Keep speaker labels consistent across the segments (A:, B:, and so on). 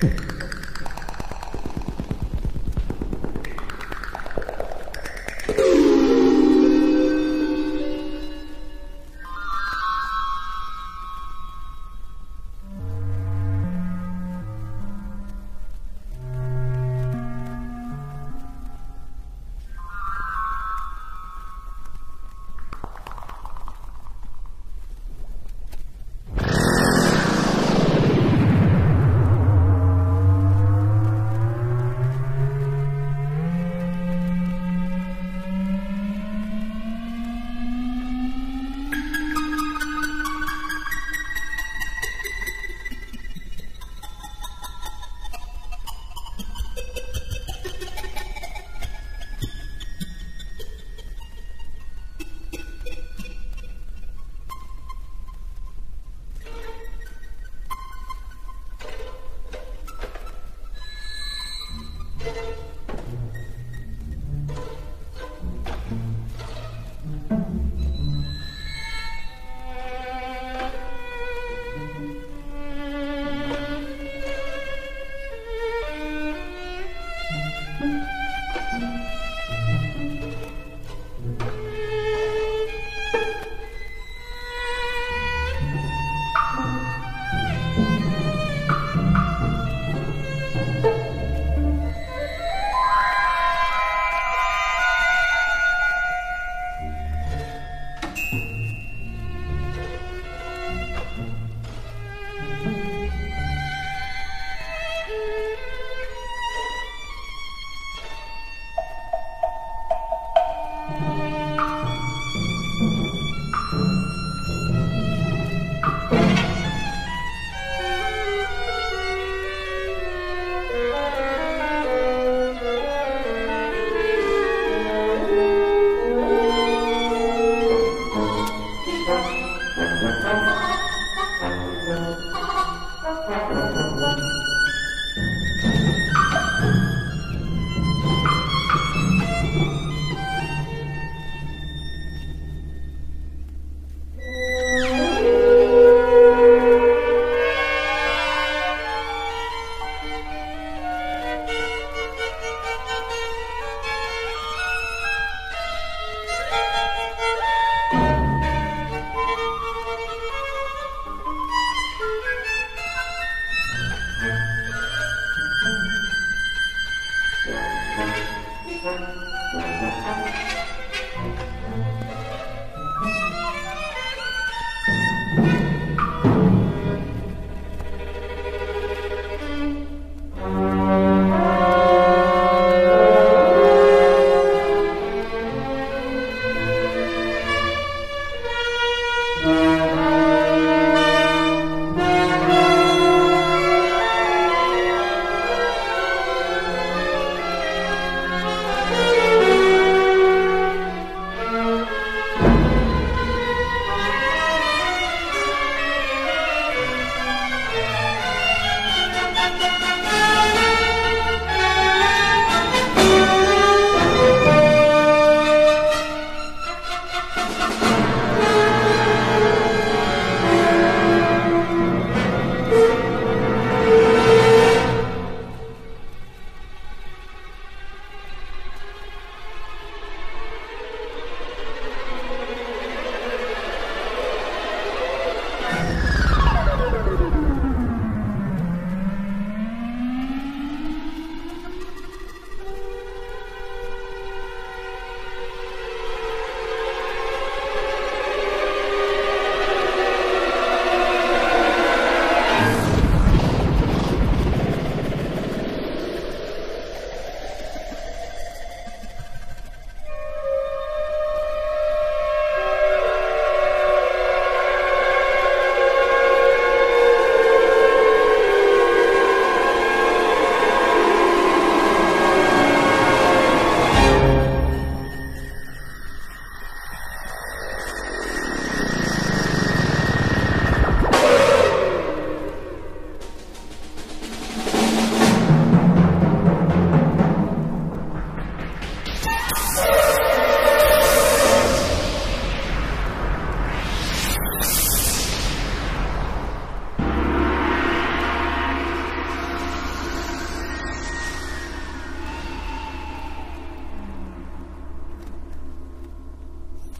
A: Hmm.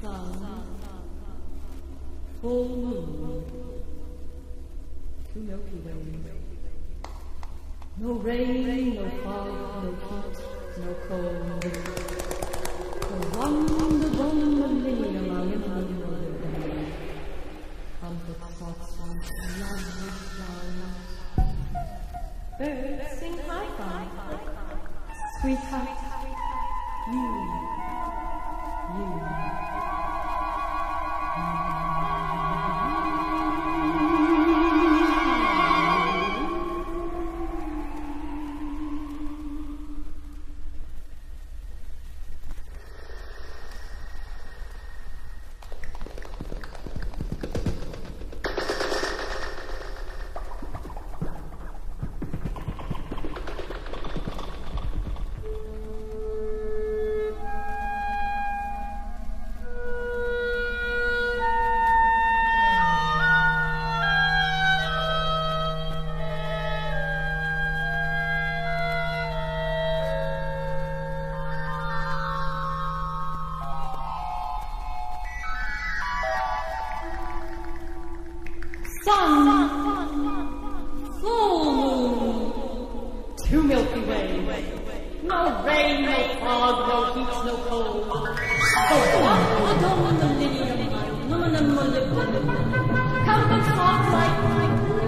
A: Sun, Full Moon, two Milky Ways. No rain, no fog, no heat, no cold. The one, the one, the many among the mother the thoughts on love with flowers. Birds sing hi-fi. Sweetheart, you, you. Full moon, two Milky Way. No rain, no fog, no heat, no cold. Oh, Adon millennium, luminum molybdenum. Come and talk like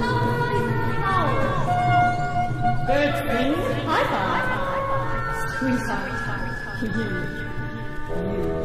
A: lovely flowers. Birds sing, high five. Sweetheart, you, you,